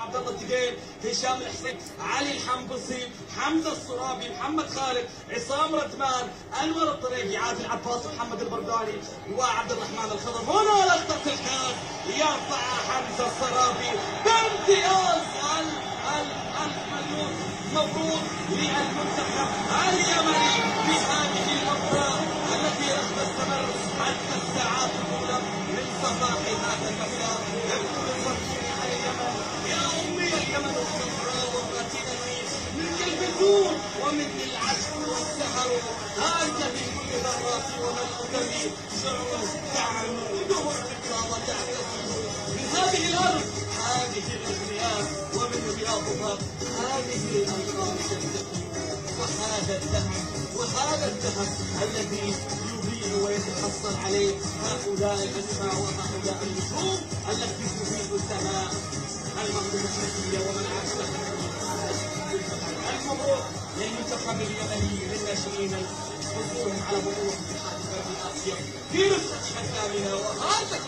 عبد الله الدقيل هشام الحسين علي الحنبصي حمد الصرابي محمد خالد عصام ردمان أنور الطريقي عادل عباس محمد البرداني وعبد الرحمن الخضر. هنا لقطة الكاس يرفعها حمزة الصرابي. بامتياز الف مليون مبروك للمنتخب اليمني في هذه المباراه التي راح تستمر حتى الساعات الأولى من صباح هذا المساء. ومن العجب والسهر هاجت من كل ذراتي ومن شعور تعمده الفكرة وتعتصم من هذه الأرض هذه الاغنياء ومن رياضها هذه الانهار وهذا الذهب وهذا الذهب الذي يضيء ويتحصل عليه. هؤلاء الاسماء وهؤلاء النجوم التي تضيء السماء المغرب الشرقيه ومن المبروك للمنتخب اليمني للناشئين الحصول على بطوله اتحاد اسيا في نسختها الثامنه وهذا